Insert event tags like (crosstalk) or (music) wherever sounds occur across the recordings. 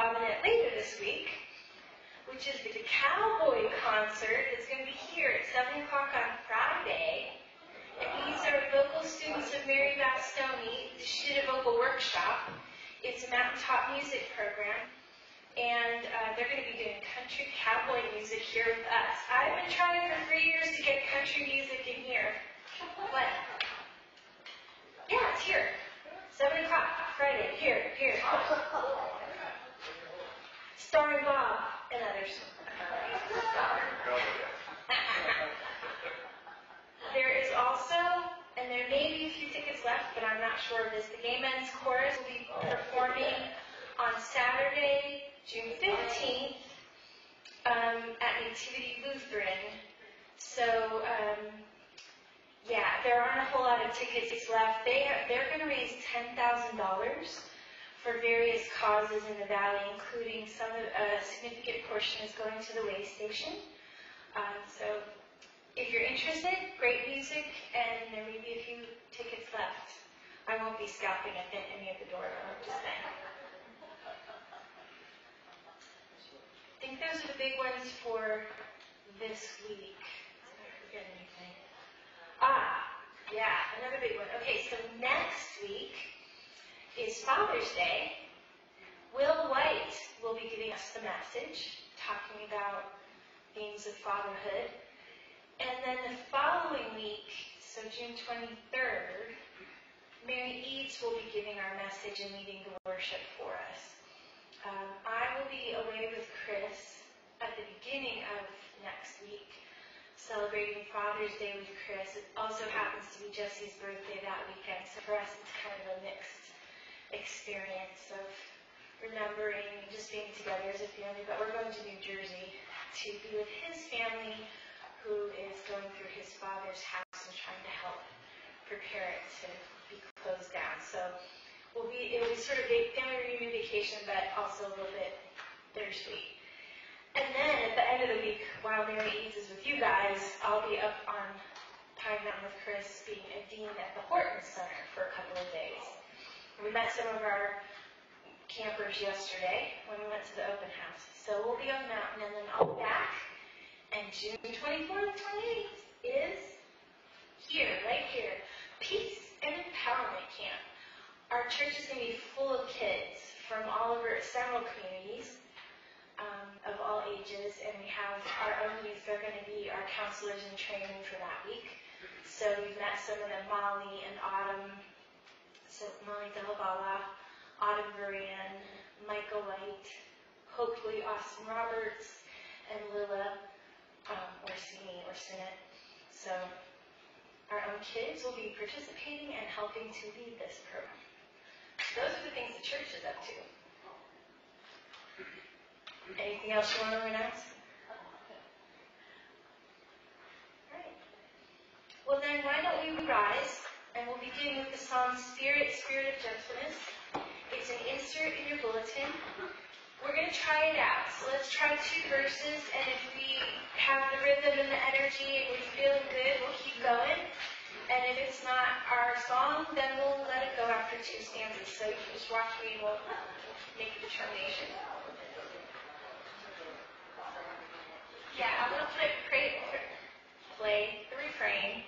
It later this week, which is the Cowboy concert. It's going to be here at 7 o'clock on Friday. And these are vocal students of Mary Bastoni. She did a vocal workshop. It's a mountaintop music program. And uh, they're going to be doing country cowboy music here with us. I've been trying for three years to get country music in here. What? Yeah, it's here. Seven o'clock, Friday. Here, here. (laughs) Starring Bob and others. (laughs) There is also, and there may be a few tickets left, but I'm not sure of this. The Gay Men's Chorus will be performing on Saturday, June 15th, um, at Nativity Lutheran. So, um, yeah, there aren't a whole lot of tickets left. They are, they're going to raise ten thousand dollars for various causes in the valley, including some of, a significant portion is going to the way station. Um, so, if you're interested, great music, and there may be a few tickets left. I won't be scalping at the- any of the door, I'm just saying. I think those are the big ones for this week. Did I forget anything? Ah, yeah, another big one. Okay, so next week is Father's Day. Will White will be giving us the message, talking about themes of fatherhood. And then the following week, so June 23rd, Mary Eads will be giving our message and leading the worship for us. Um, I will be away with Chris at the beginning of next week celebrating Father's Day with Chris. It also happens to be Jesse's birthday that weekend, so for us it's kind of a mixed experience of remembering and just being together as a family. But we're going to New Jersey to be with his family who is going through his father's house and trying to help prepare it to be closed down. So we'll be, it will be sort of a family reunion vacation, but also a little bit bittersweet. And then at the end of the week, while Mary Eads is with you guys, I'll be up on Pine Mountain with Chris being a dean at the Horton Center for a couple of days. We met some of our campers yesterday when we went to the open house. So we'll be on mountain and then I'll be back. And June 24th, and 28th is here, right here. Peace and Empowerment Camp. Our church is going to be full of kids from all over several communities um, of all ages, and we have our own youth. They're going to be our counselors in training for that week. So we've met some of them, Molly and Autumn, so Molly Delabala, Autumn Varian, Michael White, hopefully Austin Roberts, and Lila um, Orsini or Sinnott. So our own kids will be participating and helping to lead this program. Those are the things the church is up to. Anything else you want to announce? Alright. Well then, why don't we rise, and we'll begin with the song Spirit, Spirit of Gentleness. In your bulletin. We're going to try it out. So let's try two verses, and if we have the rhythm and the energy and we're feeling good, we'll keep going. And if it's not our song, then we'll let it go after two stanzas. So you can just watch me we'll make a determination. Yeah, I'm gonna play, play, play the refrain.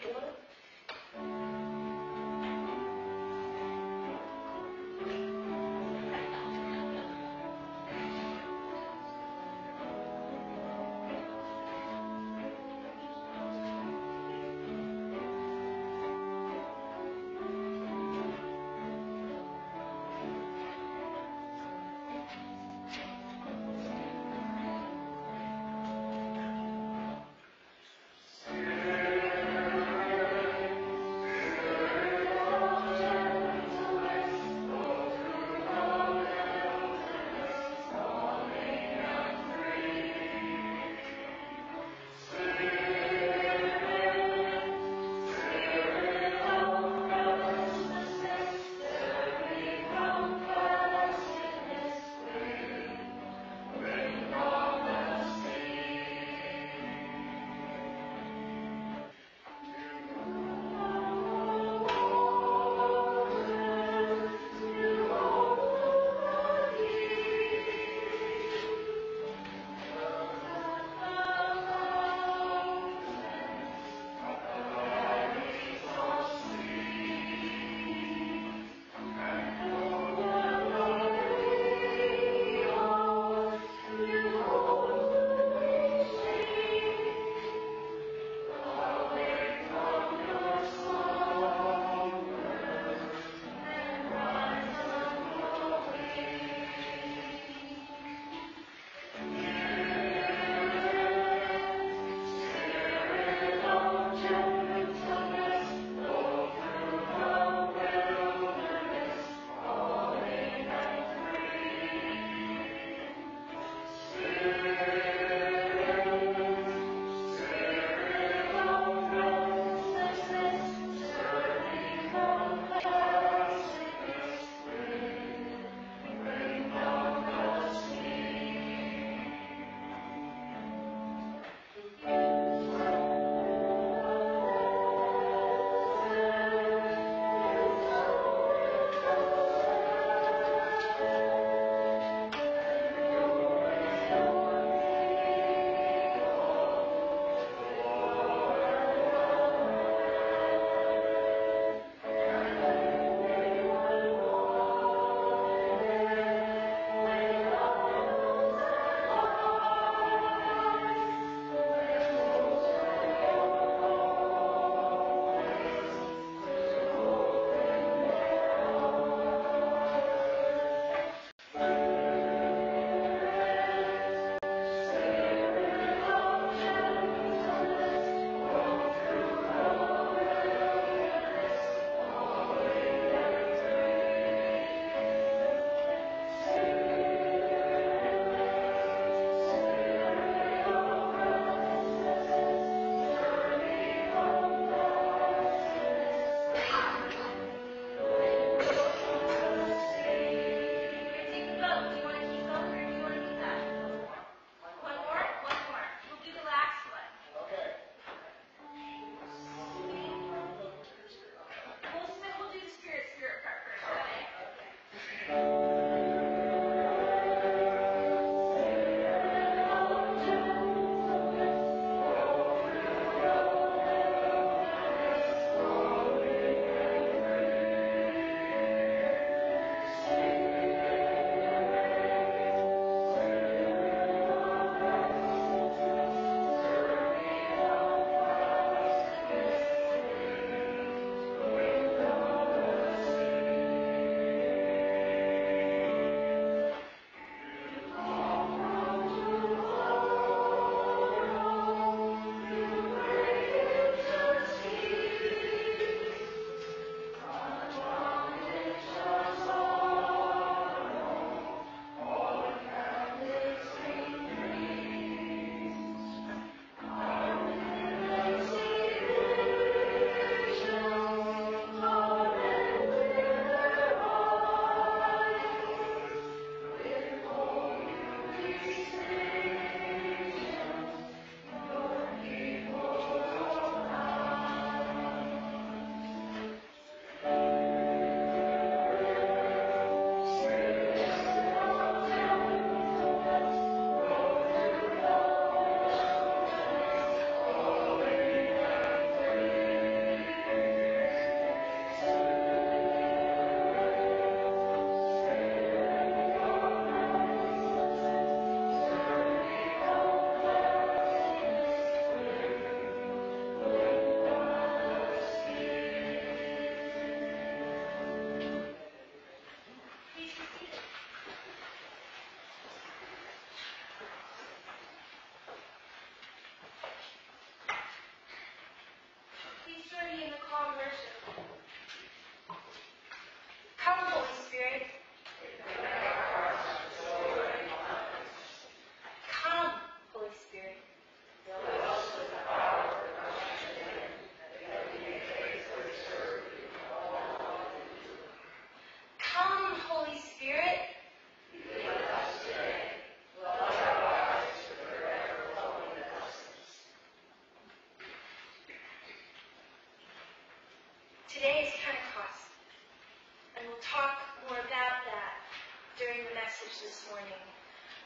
This morning.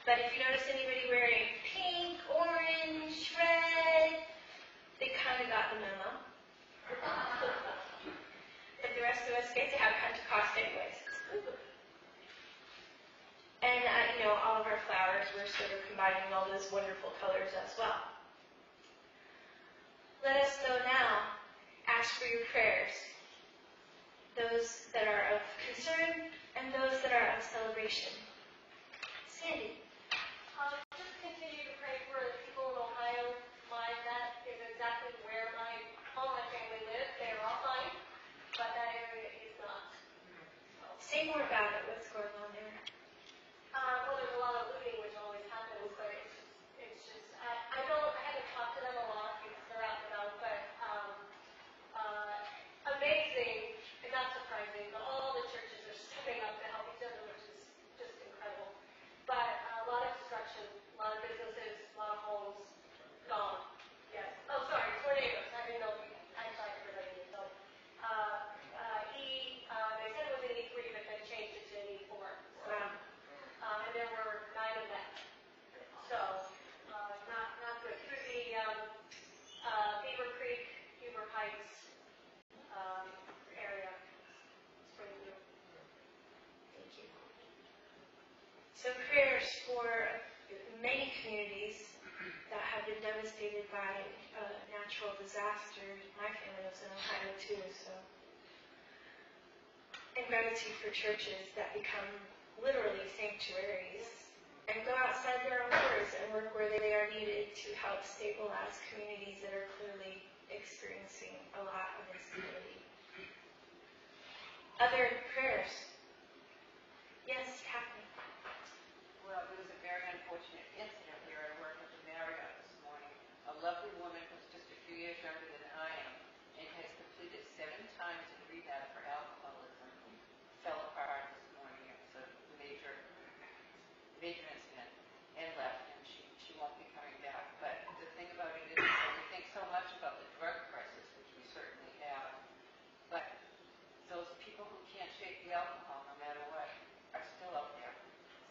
But if you notice anybody wearing pink, orange, red, they kind of got the memo. (laughs) but the rest of us get to have Pentecost anyways. And, uh, you know, all of our flowers, we're sort of combining all those wonderful colors as well. Let us, though, now ask for your prayers, those that are of concern and those that are of celebration. Sandy. Um, just continue to pray for the people in Ohio. My, that is exactly where my, all my family lives. They are all fine, but that area is not. Say more about it. What's going on there? Uh, well, there's a lot of looting which always happens, but it's just, it's just, I, I don't, I haven't talked to them a lot because they're out and about, but, um, uh, amazing, and not surprising, but all the churches are stepping up to help each other, which is just incredible. But uh, a lot of destruction, a lot of businesses, a lot of homes gone. Yes. Oh, sorry, tornadoes. I didn't know. if you- I thought everybody knew. So, uh, uh, E, uh, they said it was an E3, but then changed it to an E4. So, Wow. uh, and there were nine of them. So, uh, not, not good. Through the, um, uh, Beaver Creek, Beaver Heights, um, area. Springview. Thank you. So prayers for many communities that have been devastated by uh, natural disasters. My family lives in Ohio too, so. And gratitude for churches that become literally sanctuaries and go outside their own doors and work where they are needed to help stabilize communities that are clearly experiencing a lot of instability. Other prayers? Yes, Kathy. Well, it was a very unfortunate incident here at work at the Marriott this morning. A lovely woman who's just a few years younger than I am and has completed seven times in rehab for alcoholism fell apart this morning. It was a major, major incident and left and she, she won't be coming back. But the thing about it is that we think so much about the drug crisis, which we certainly have, but those people who can't shake the alcohol no matter what are still out there.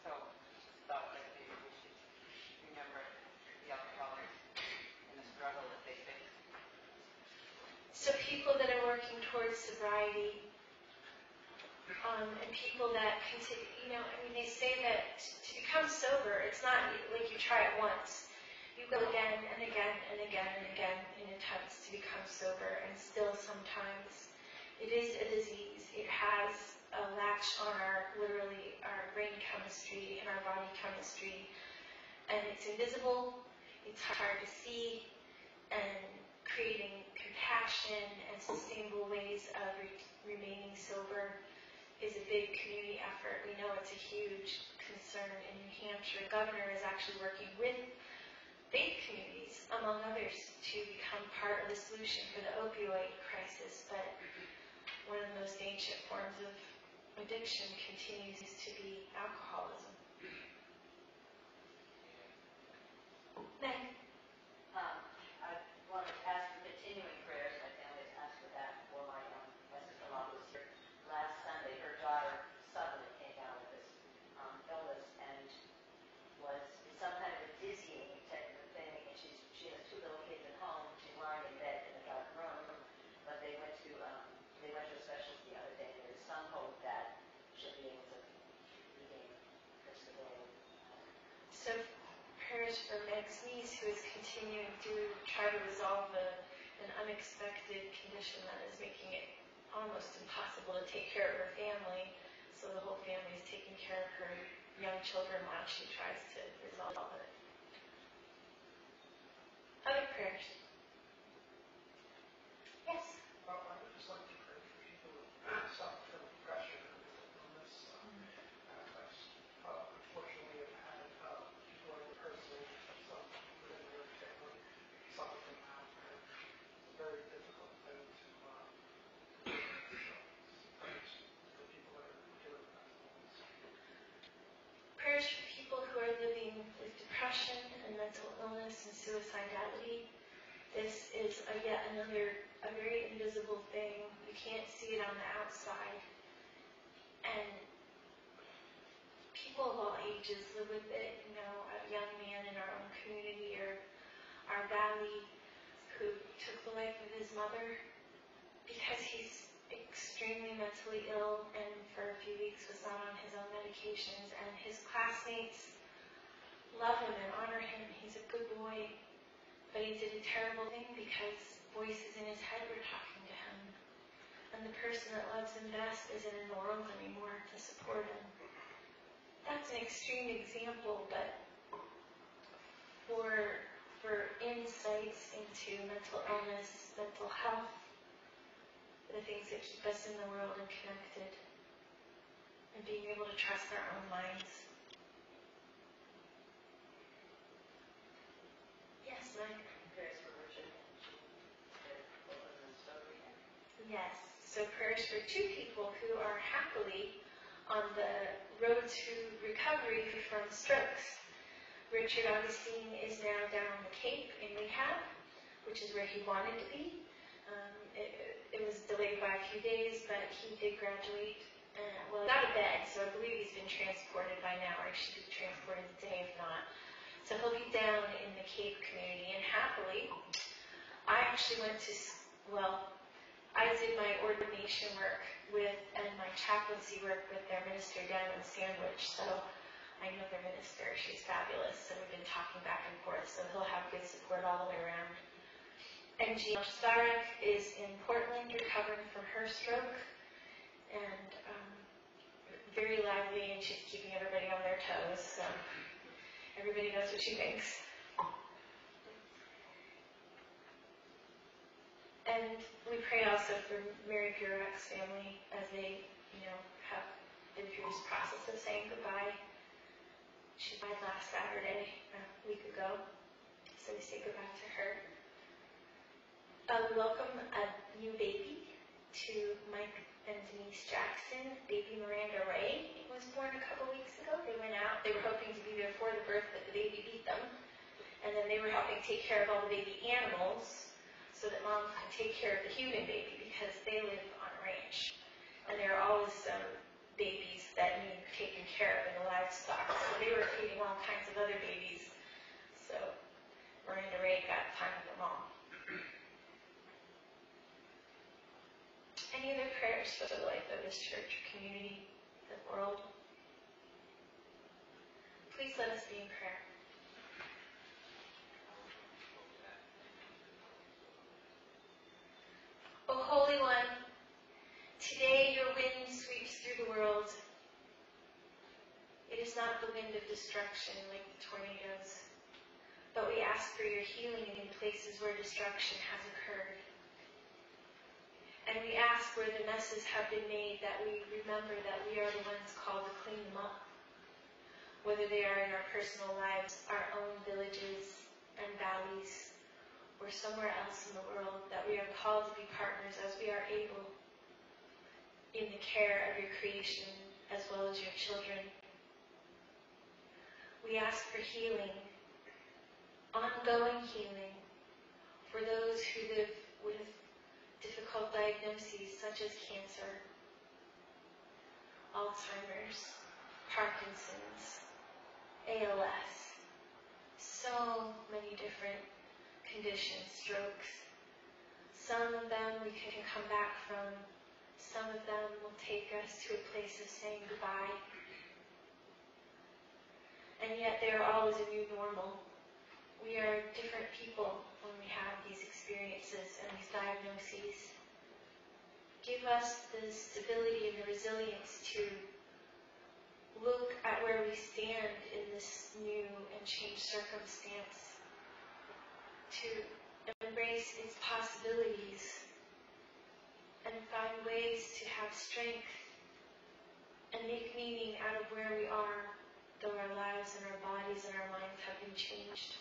So thought that maybe we should remember the alcoholics and the struggle that they face. So people that are working towards sobriety, um, and people that continue, you know, I mean, they say that to become sober, it's not like you try it once. You go again and again and again and again in attempts to become sober, and still sometimes it is a disease. It has a latch on our, literally, our brain chemistry and our body chemistry, and it's invisible, it's hard to see, and creating compassion and sustainable ways of re- remaining sober is a big community effort. We know it's a huge concern in New Hampshire. The governor is actually working with faith communities, among others, to become part of the solution for the opioid crisis. But one of the most ancient forms of addiction continues to be alcoholism. Meg? Um, I want to ask for continuing prayers, my family has asked for that for my, um, my sister-in-law who was here last Sunday. Her daughter suddenly came down with this, um, illness and was in some kind of a dizzying type of thing, and she's, she has two little kids at home, she's lying in bed in a dark room, but they went to, um, they went to a specialist the other day, and there is some hope that she'll be able to regain her stability. So prayers for Who is continuing to try to resolve a, an unexpected condition that is making it almost impossible to take care of her family. So the whole family is taking care of her young children while she tries to resolve it. Other prayers? Yes. Well, I would just like to pray for people who suffer from depression and mental illness. Um, uh, that's, uh, Unfortunately, I've had uh, people I know personally, some within my own family, suffer from that. and It's a very difficult thing to uh, to deal with. So, prayers for people that are dealing with mental illness. Prayers for are living with depression and mental illness and suicidality. This is a yet another, a very invisible thing. You can't see it on the outside. And people of all ages live with it. You know, a young man in our own community or our valley who took the life of his mother because he's extremely mentally ill and for a few weeks was not on his own medications and his classmates love him and honor him. He's a good boy, but he did a terrible thing because voices in his head were talking to him. And the person that loves him best isn't in the world anymore to support him. That's an extreme example, but for for insights into mental illness, mental health, the things that keep us in the world and connected, and being able to trust our own minds. Yes, Mike? Prayers for Richard and Jean, what was the story? Yes. So prayers for two people who are happily on the road to recovery from strokes. Richard Augustine is now down on the Cape in rehab, which is where he wanted to be. Um, it, it was delayed by a few days, but he did graduate. Uh, well, out of bed, so I believe he's been transported by now, or he should be transported today if not. So he'll be down in the Cape community, and happily, I actually went to, well, I did my ordination work with, and my chaplaincy work with their minister down in Sandwich, so I know their minister, she's fabulous, so we've been talking back and forth, so he'll have good support all the way around. And Jean Starek is in Portland recovering from her stroke, and um, very lively, and she's keeping everybody on their toes, so everybody knows what she thinks. And we pray also for Mary Burek's family as they, you know, have been through this process of saying goodbye. She died last Saturday, a week ago, so we say goodbye to her. Uh, we welcome a new baby to Mike and Denise Jackson. Baby Miranda Ray was born a couple weeks ago. They went out, they were hoping to be there for the birth, but the baby beat them. And then they were helping take care of all the baby animals so that mom could take care of the human baby because they live on a ranch. And there are always some babies that need taken care of in the livestock. So they were feeding all kinds of other babies. So Miranda Ray got time with them all. Any other prayers for the life of this church, community, the world? Please let us be in prayer. O Holy One, today your wind sweeps through the world. It is not the wind of destruction like the tornadoes, but we ask for your healing in places where destruction has occurred. And we ask where the messes have been made that we remember that we are the ones called to clean them up. Whether they are in our personal lives, our own villages and valleys, or somewhere else in the world, that we are called to be partners as we are able in the care of your creation as well as your children. We ask for healing, ongoing healing, for those who live with difficult diagnoses such as cancer, Alzheimer's, Parkinson's, ALS, so many different conditions, strokes. Some of them we can come back from. Some of them will take us to a place of saying goodbye. And yet they are always a new normal. We are different people when we have these experiences and these diagnoses. Give us the stability and the resilience to look at where we stand in this new and changed circumstance to embrace its possibilities and find ways to have strength and make meaning out of where we are, though our lives and our bodies and our minds have been changed.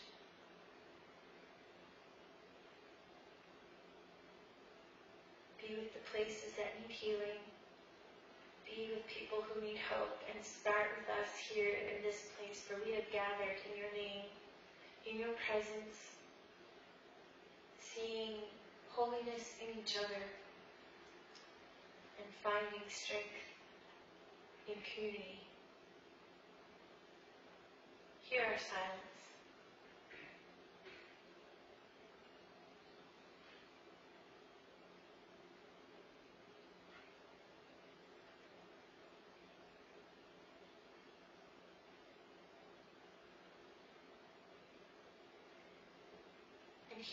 Be with the places that need healing. Be with people who need hope and start with us here in this place where we have gathered in your name, in your presence, seeing holiness in each other and finding strength in community. Hear our silence.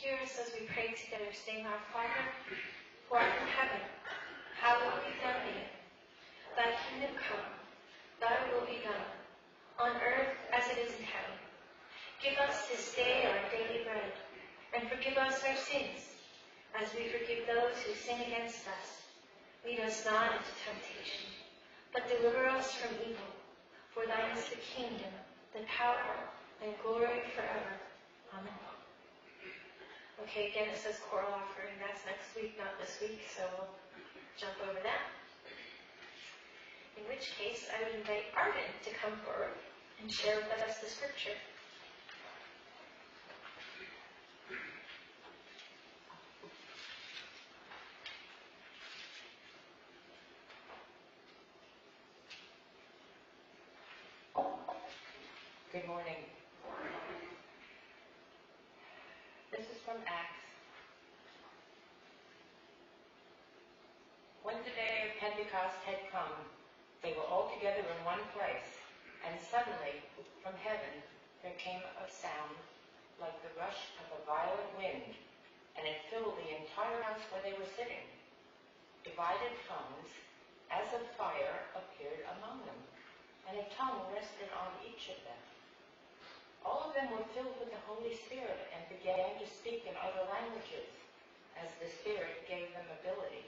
Hear us as we pray together, saying, Our Father, who art in heaven, hallowed be thy name. Thy kingdom come, thy will be done, on earth as it is in heaven. Give us this day our daily bread, and forgive us our sins, as we forgive those who sin against us. Lead us not into temptation, but deliver us from evil. For thine is the kingdom, the power, and glory forever. Amen. Okay, again, it says choral offering. That's next week, not this week, so jump over that. In which case, I would invite Arden to come forward and share with us the scripture. Good morning. This is from Acts. When the day Pentecost had come, they were all together in one place, and suddenly, from heaven, there came a sound like the rush of a violent wind, and it filled the entire house where they were sitting. Divided tongues, as of fire, appeared among them, and a tongue rested on each of them. All of them were filled with the Holy Spirit and began to speak in other languages, as the Spirit gave them ability.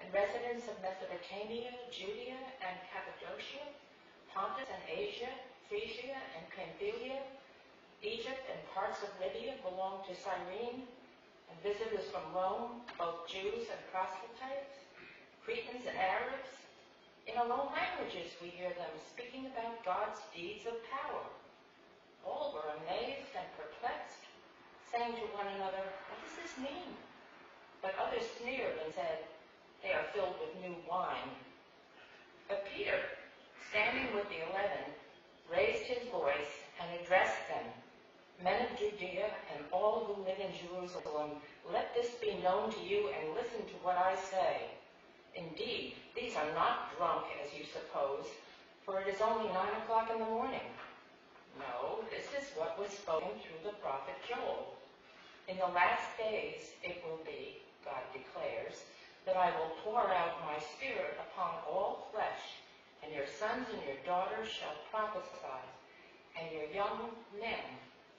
and residents of Mesopotamia, Judea, and Cappadocia, Pontus and Asia, Phrygia and Pamphylia, Egypt and parts of Libya belonged to Cyrene, and visitors from Rome, both Jews and proselytes, Cretans and Arabs. In our own languages we hear them speaking about God's deeds of power. All were amazed and perplexed, saying to one another, What does this mean? But others sneered and said, They are filled with new wine. But Peter, standing with the eleven, raised his voice and addressed them, Men of Judea and all who live in Jerusalem, let this be known to you and listen to what I say. Indeed, these are not drunk as you suppose, for it is only nine o'clock in the morning. No, this is what was spoken through the prophet Joel. In the last days it will be, God declares, that I will pour out my spirit upon all flesh, and your sons and your daughters shall prophesy, and your young men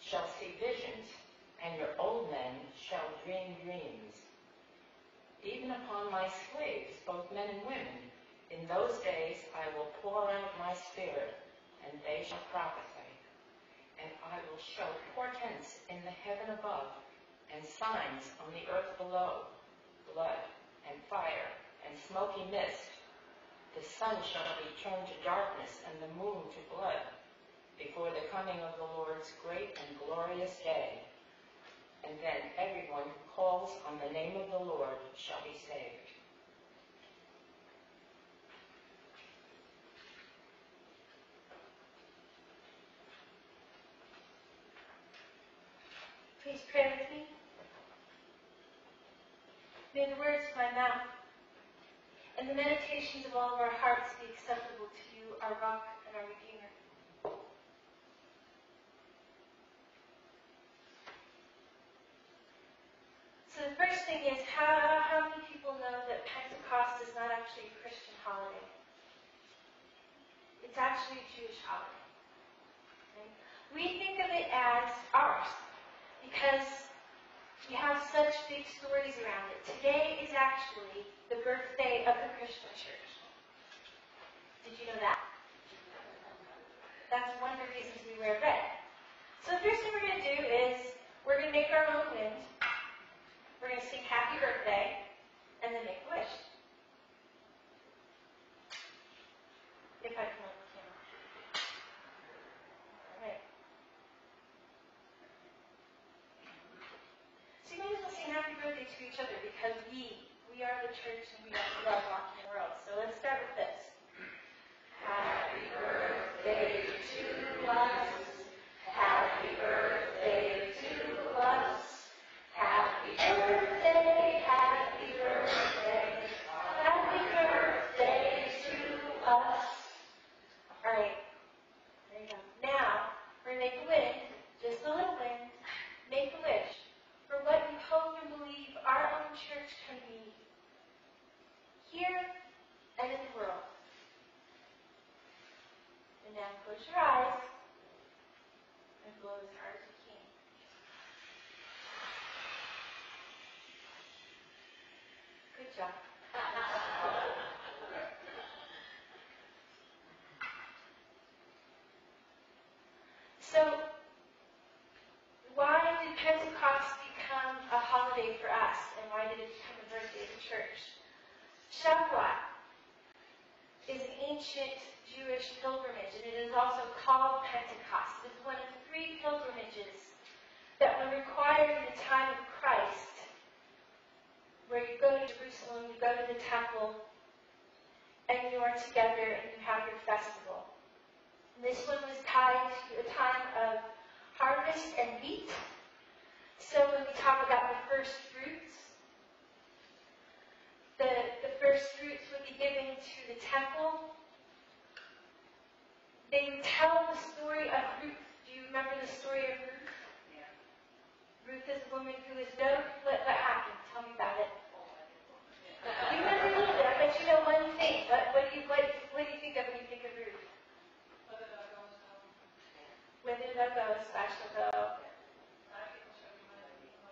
shall see visions, and your old men shall dream dreams. Even upon my slaves, both men and women, in those days I will pour out my spirit, and they shall prophesy. And I will show portents in the heaven above, and signs on the earth below, blood and fire and smoky mist. The sun shall be turned to darkness, and the moon to blood, before the coming of the Lord's great and glorious day. And then everyone who calls on the name of the Lord shall be saved. Please pray with me. May the words of and the meditations of all of our hearts be acceptable to you, our rock and our redeemer. So the first thing is, how, how many people know that Pentecost is not actually a Christian holiday? It's actually a Jewish holiday. We think of it as ours because we have such big stories around it. Today is actually the birthday of the Christian church. Did you know that? That's one of the reasons we wear red. So the first thing we're going to do is we're going to make our own wind. We're going to sing happy birthday and then make a wish. If I can look the camera. All right. So you might as well sing happy birthday to each other because we, we are the church and we are the love walking world. So let's start with this. Happy birthday to us. Happy birthday to us. Happy birthday, happy birthday. Happy birthday to us. All right. There you go. Now, we're going to make a wind, just a little wind. Make a wish for what you hope and believe our own church can be here and in the world. And close your eyes and blow as hard as you can. Good job. So, why did Pentecost become a holiday for us, and why did it become a birthday the church? Shavuot is an ancient Jewish pilgrimage, and it is also called Pentecost. It's one of three pilgrimages that were required in the time of Christ, where you go to Jerusalem, you go to the temple, and you are together and you have your festival. And this one was tied to a time of harvest and wheat. So when we talk about the first fruits, the, the first fruits would be given to the temple. They tell the story of Ruth. Do you remember the story of Ruth? Yeah. Ruth is a woman who is no, what, what happened? Tell me about it. You remember a little bit. I bet you know one thing. What, what, do you, what, what do you think of when you think of Ruth? Whither thou goest, I shall go.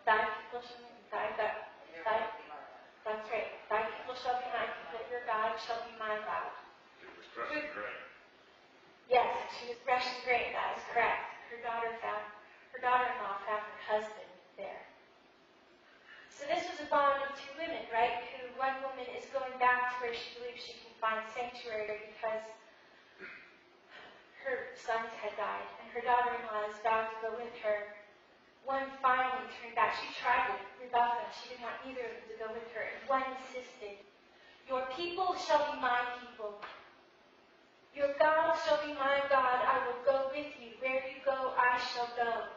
Thy people shall be thy God. Thy, that's right. Thy people shall be my people. Your God shall be my God. It was crushing grain. Yes, she was threshing grain. That is correct. Her daughter found, her daughter-in-law found her husband there. So this was a bond of two women, right? Who one woman is going back to where she believes she can find sanctuary because her sons had died, and her daughter-in-law is about to go with her. One finally turned back. She tried to rebut them. She didn't want either of them to go with her. And one insisted, Your people shall be my people. Your God shall be my God. I will go with you. Where you go, I shall go.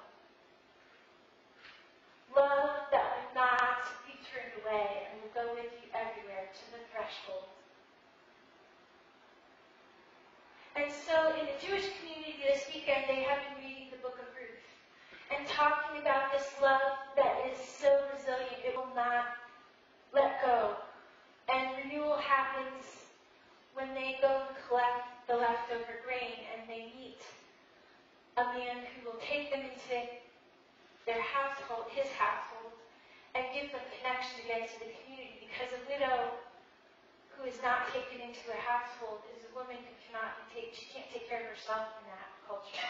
Love that will not be turned away and will go with you everywhere to the threshold. And so in the Jewish community this weekend, they have been reading the book of Ruth and talking about this love that is so resilient, it will not let go. And renewal happens when they go and collect the leftover grain and they meet a man who will take them into their household, his household, and give them connection again to the community because a widow who is not taken into a household is a woman who cannot take, she can't take care of herself in that culture.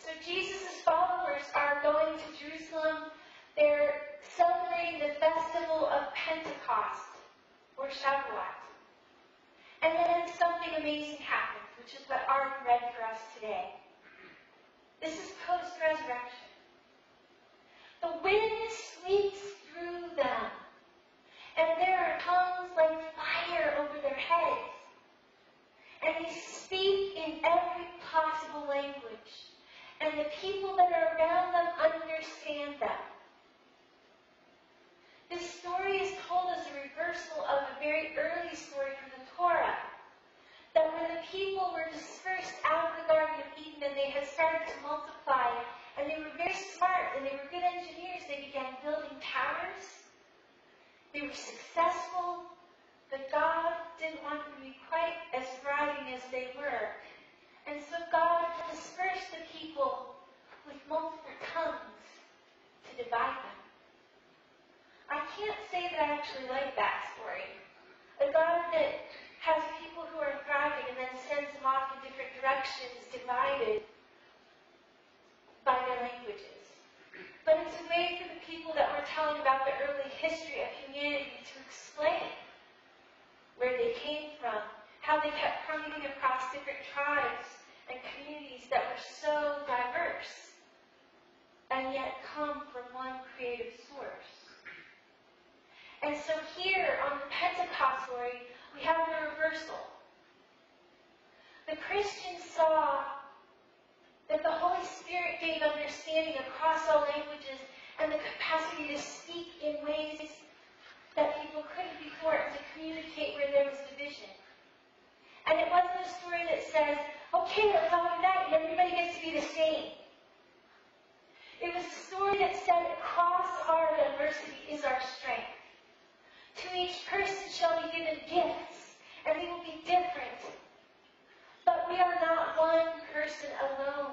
So Jesus' followers are going to Jerusalem. They're celebrating the festival of Pentecost or Shavuot. And then something amazing happens, which is what Art read for us today. This is post-resurrection. The wind sweeps through them and there are tongues like fire over their heads. And they speak in every possible language. And the people that are around them understand them. This story is told as a reversal of a very early story from the Torah. That when the people were dispersed out of the Garden of Eden and they had started to multiply, and they were very smart and they were good engineers, they began building towers they were successful, but God didn't want them to be quite as thriving as they were. And so God dispersed the people with multiple tongues to divide them. I can't say that I actually like that story. A God that has people who are thriving and then sends them off in different directions, divided. By their languages. But it's a way for the people that were telling about the early history of humanity to explain where they came from, how they kept coming across different tribes and communities that were so diverse and yet come from one creative source. And so here on the Pentecost story, we have the reversal. The Christians saw that the Holy Spirit gave understanding across all languages and the capacity to speak in ways that people couldn't before and to communicate where there was division. And it wasn't a story that says, okay, let's all unite and everybody gets to be the same. It was a story that said across our diversity is our strength. To each person shall be given gifts, and they will be different. But we are not one person alone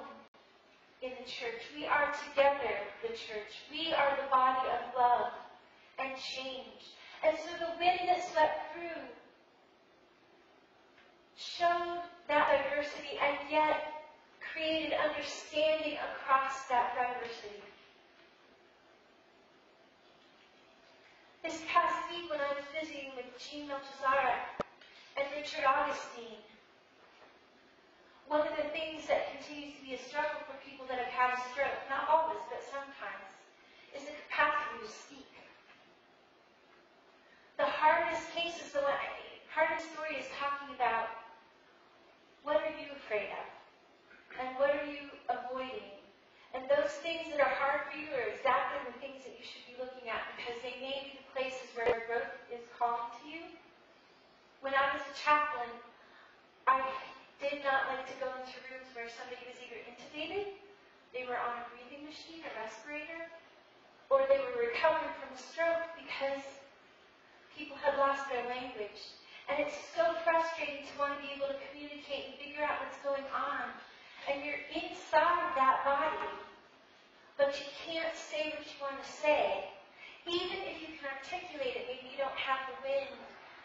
in the church. We are together, the church. We are the body of love and change. And so the wind that swept through showed that diversity and yet created understanding across that diversity. This past week when I was visiting with Jean Melchizedek and Richard Augustine, one of the things that continues to be a struggle for people that have had a stroke, not always, but sometimes, is the capacity to speak. The hardest cases, the one, hardest story is talking about what are you afraid of? And what are you avoiding? And those things that are hard for you are exactly the things that you should be looking at because they may be the places where growth is calling to you. When I was a chaplain, I did not like to go into rooms where somebody was either intubated, they were on a breathing machine, a respirator, or they were recovering from a stroke because people had lost their language. And it's so frustrating to want to be able to communicate and figure out what's going on and you're inside that body, but you can't say what you want to say. Even if you can articulate it, maybe you don't have the wind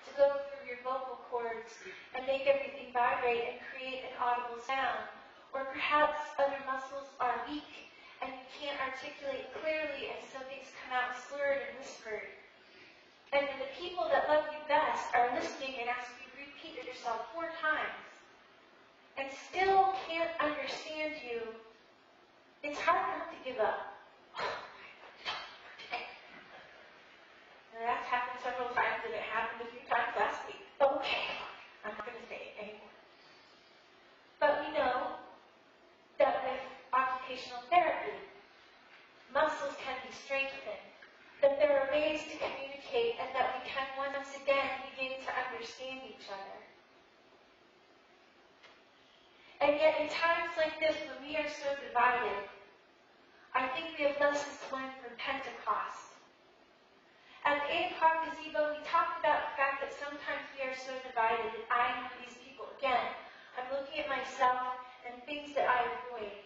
to go through your vocal cords and make everything vibrate and create an audible sound. Or perhaps other muscles are weak and you can't articulate clearly and so things come out slurred and whispered. And the people that love you best are listening and ask you to repeat yourself four times and still can't understand you, it's hard not to give up. That's happened several times, and it happened a few times last week. Okay, I'm not going to say it anymore. But we know that with occupational therapy, muscles can be strengthened, that there are ways to communicate, and that we can once again begin to understand each other. And in times like this, when we are so divided, I think we have lessons to learn from Pentecost. At the 8 o'clock gazebo, we talked about the fact that sometimes we are so divided, and I know these people. Again, I'm looking at myself and things that I avoid.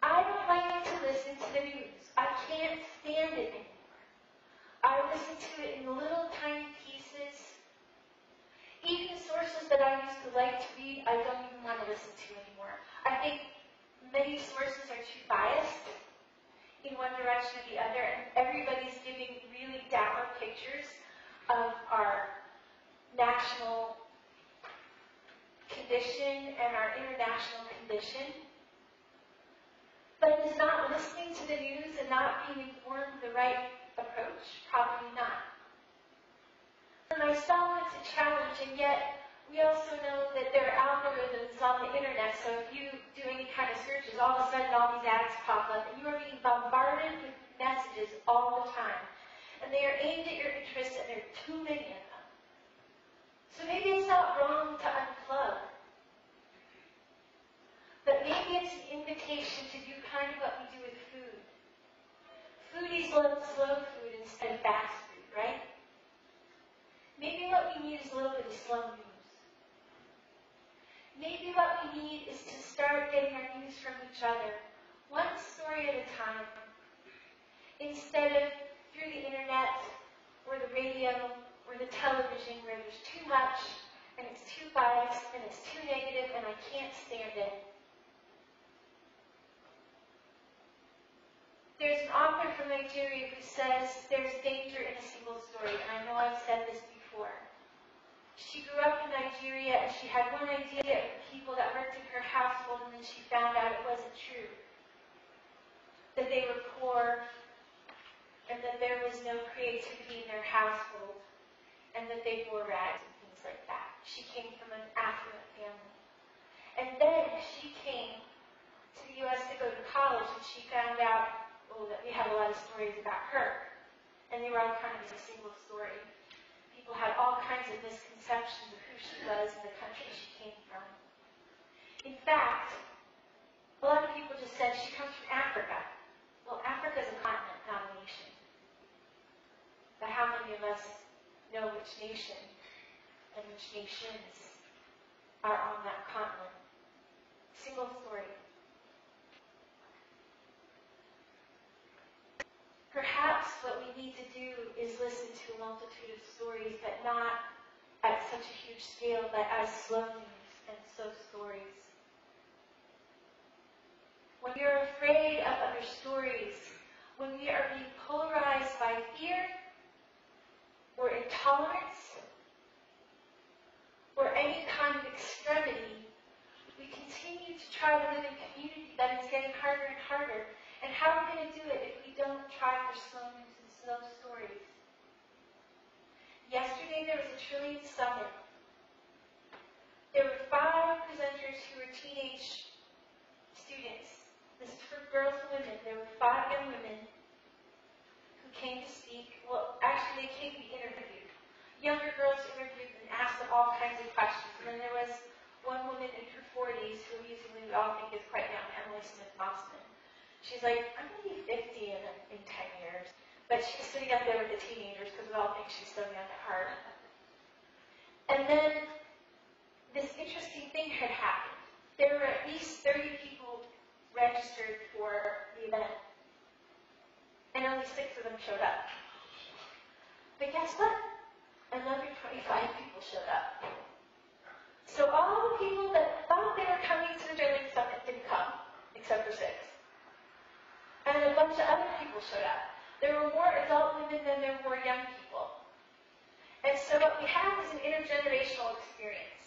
I don't like to listen to the news. I can't stand it anymore. I listen to it in little tiny even sources that I used to like to read, I don't even want to listen to anymore. I think many sources are too biased in one direction or the other, and everybody's giving really dour pictures of our national condition and our international condition. But is not listening to the news and not being informed the right approach? Probably not. And I saw it's a challenge, and yet we also know that there are algorithms on the internet, so if you do any kind of searches, all of a sudden all these ads pop up, and you are being bombarded with messages all the time. And they are aimed at your interests, and there are too many of them. So maybe it's not wrong to unplug. But maybe it's an invitation to do kind of what we do with food. Foodies love slow food instead of fast food, right? Maybe what we need is a little bit of slow news. Maybe what we need is to start getting our news from each other, one story at a time, instead of through the internet or the radio or the television where there's too much and it's too biased and it's too negative and I can't stand it. There's an author from Nigeria who says there's danger in a single story, and I know I've said this before. She grew up in Nigeria and she had one idea of the people that worked in her household, and then she found out it wasn't true. That they were poor, and that there was no creativity in their household, and that they wore rags and things like that. She came from an affluent family. And then she came to the U.S. to go to college, and she found out, oh, that we had a lot of stories about her. And they were all kind of a single story. People had all kinds of misconceptions of who she was and the country she came from. In fact, a lot of people just said she comes from Africa. Well, Africa is a continent, not a nation. But how many of us know which nation and which nations are on that continent? Single story. Perhaps what we need to do is listen to a multitude of stories, but not at such a huge scale, but as slow news and so stories. When we are afraid of other stories, when we are being polarized by fear or intolerance or any kind of extremity, we continue to try to live in a community that is getting harder and harder. And how are we going to do it if don't try for slow news and slow stories? Yesterday there was a Trillium Summit. There were five presenters who were teenage students. This is for girls and women. There were five young women who came to speak. Well, actually, they came to be interviewed. Younger girls interviewed and asked them all kinds of questions. And then there was one woman in her 40s who usually we all think is quite young, Emily Smith Boston. She's like, I'm going to be 50 in, in 10 years. But she's sitting up there with the teenagers because we all think she's so young at heart. And then this interesting thing had happened. There were at least 30 people registered for the event. And only six of them showed up. But guess what? Another 25 people showed up. So all the people that thought they were coming to the Trillium Summit didn't come, except for six. And a bunch of other people showed up. There were more adult women than there were young people. And so what we have is an intergenerational experience.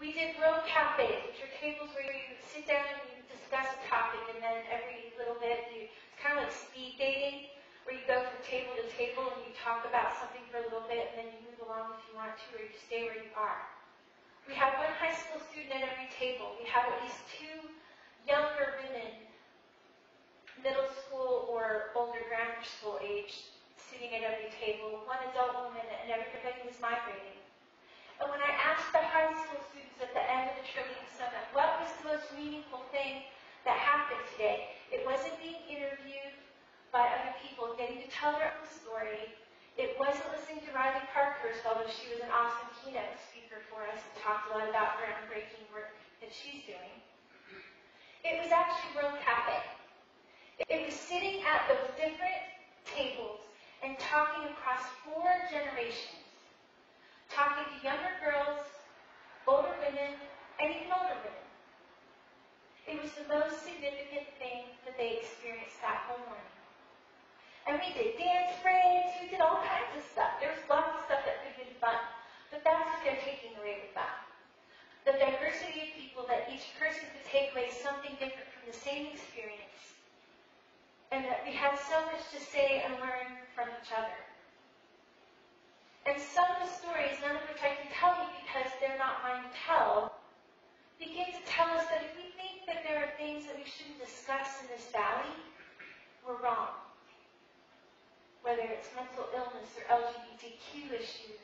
We did World Cafes, which are tables where you sit down and you discuss a topic, and then every little bit, you, it's kind of like speed dating, where you go from table to table and you talk about something for a little bit, and then you move along if you want to, or you stay where you are. We have one high school student at every table. We have at least two younger women middle school or older grammar school age sitting at every table, one adult woman, and everybody was migrating. And when I asked the high school students at the end of the Trillium Summit, what was the most meaningful thing that happened today? It wasn't being interviewed by other people, getting to tell their own story. It wasn't listening to Riley Parkhurst, although she was an awesome keynote speaker for us and talked a lot about groundbreaking work that she's doing. It was actually World Cafe. It was sitting at those different tables and talking across four generations, talking to younger girls, older women, and even older women. It was the most significant thing that they experienced that whole morning. And we did dance breaks, we did all kinds of stuff. There was lots of stuff that could have been fun, but that's what they're taking away with that. The diversity of people, that each person could take away something different from the same experience and that we have so much to say and learn from each other. And some of the stories, none of which I can tell you because they're not mine to tell, begin to tell us that if we think that there are things that we shouldn't discuss in this valley, we're wrong. Whether it's mental illness or LGBTQ issues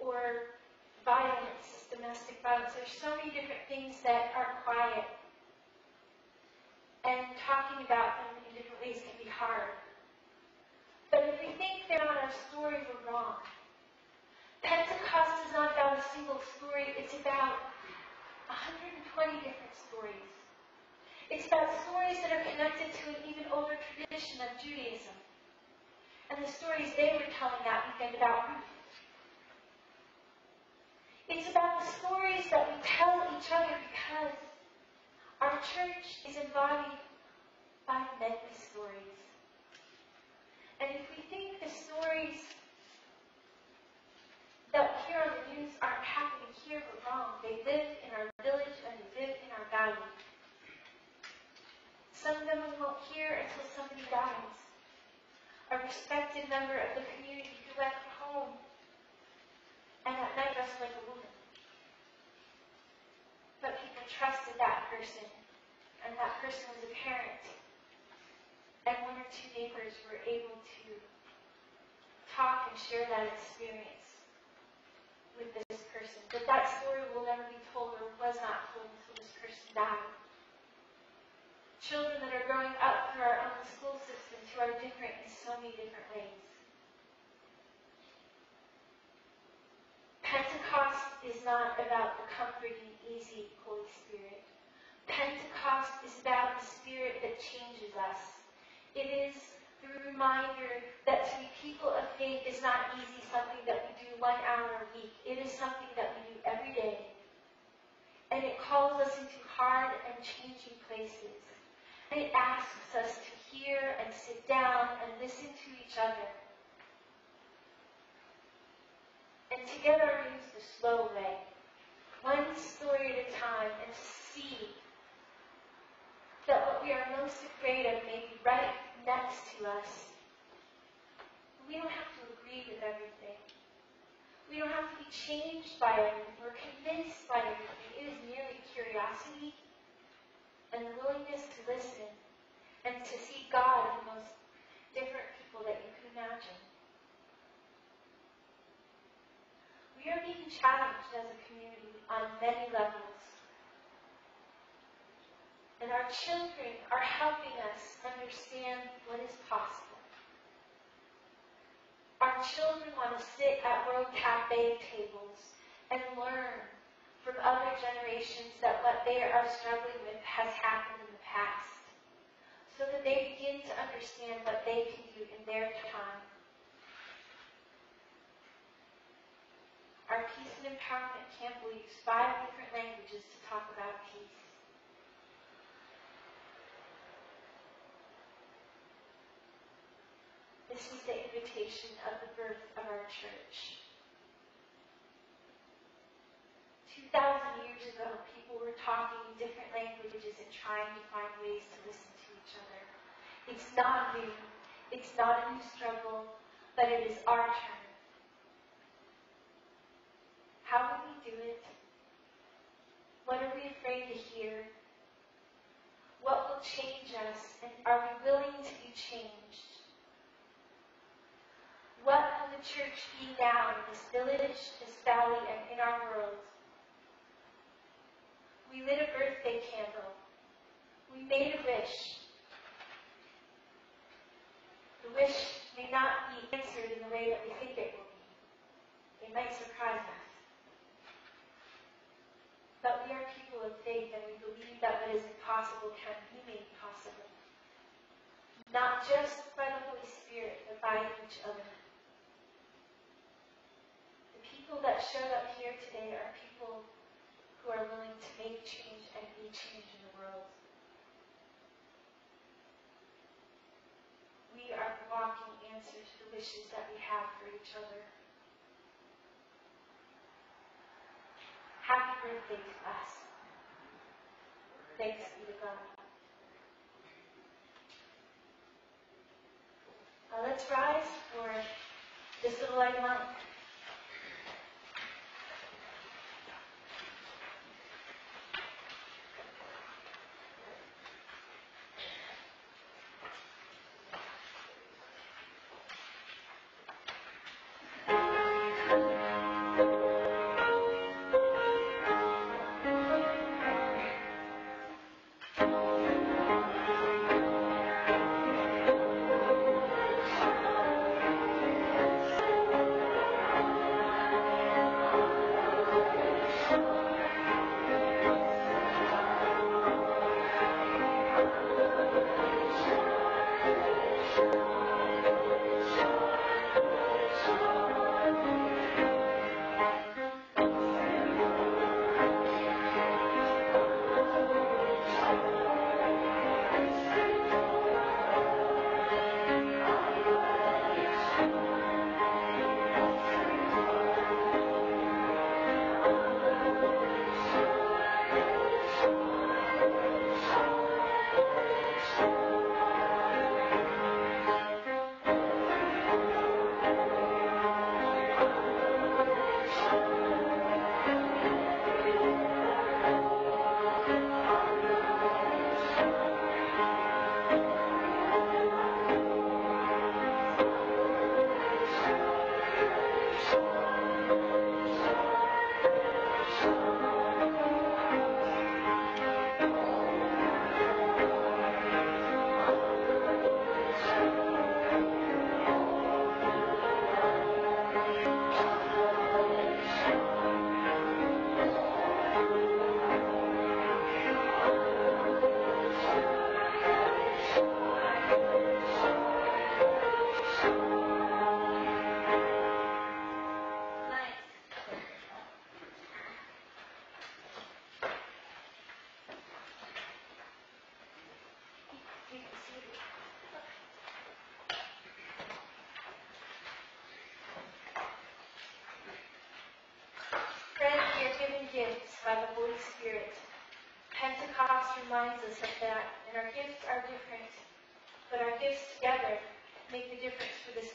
or violence, domestic violence, there's so many different things that are quiet. And talking about them in different ways can be hard. But if we think they're our story, we're wrong. Pentecost is not about a single story, it's about 120 different stories. It's about stories that are connected to an even older tradition of Judaism. And the stories they were telling that weekend about Ruth. It's about the stories that we tell each other because our church is embodied by with stories. And if we think the stories that we hear on the news aren't happening here but wrong, they live in our village and they live in our valley. Some of them we won't hear until somebody dies. A respected member of the community who left home and at night dressed like a woman. But people trusted that person, and that person was a parent. And one or two neighbors were able to talk and share that experience with this person. But that story will never be told or was not told until this person died. Children that are growing up through our own school systems who are different in so many different ways. Pentecost is not about the comforting, easy Holy Spirit. Pentecost is about the Spirit that changes us. It is the reminder that to be people of faith is not easy, something that we do one hour a week. It is something that we do every day. And it calls us into hard and changing places. And it asks us to hear and sit down and listen to each other. And together use the slow way, one story at a time, and to see that what we are most afraid of may be right next to us. We don't have to agree with everything. We don't have to be changed by everything or convinced by everything. It is merely curiosity and the willingness to listen and to see God in the most different people that you can imagine. We are being challenged as a community on many levels. And our children are helping us understand what is possible. Our children want to sit at World Cafe tables and learn from other generations that what they are struggling with has happened in the past. So that they begin to understand what they can do in their time. Our Peace and Empowerment Camp will use five different languages to talk about peace. This is the invitation of the birth of our church. 2,000 years ago, people were talking in different languages and trying to find ways to listen to each other. It's not new. It's not a new struggle, but it is our turn. How will we do it? What are we afraid to hear? What will change us? And are we willing to be changed? What will the church be now in this village, this valley, and in our world? We lit a birthday candle. We made a wish. The wish may not be answered in the way that we think it will be. It might surprise us. But we are people of faith and we believe that what is impossible can be made possible. Not just by the Holy Spirit, but by each other. The people that showed up here today are people who are willing to make change and be change in the world. We are the walking answers to the wishes that we have for each other. Happy birthday to us. Thanks be to God. Let's rise for this little light month. by the Holy Spirit. Pentecost reminds us of that, and our gifts are different, but our gifts together make the difference for this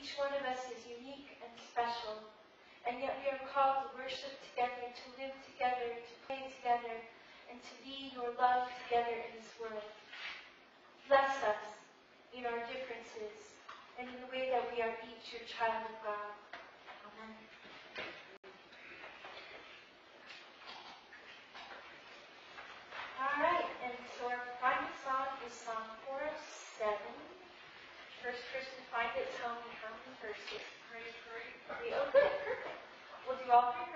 Each one of us is unique and special, and yet we are called to worship together, to live together, to play together, and to be your love together in this world. Bless us in our differences and in the way that we are each your child of God. Amen. All right, and so our final song is Psalm 407. First person to find it, tell me We'll do all three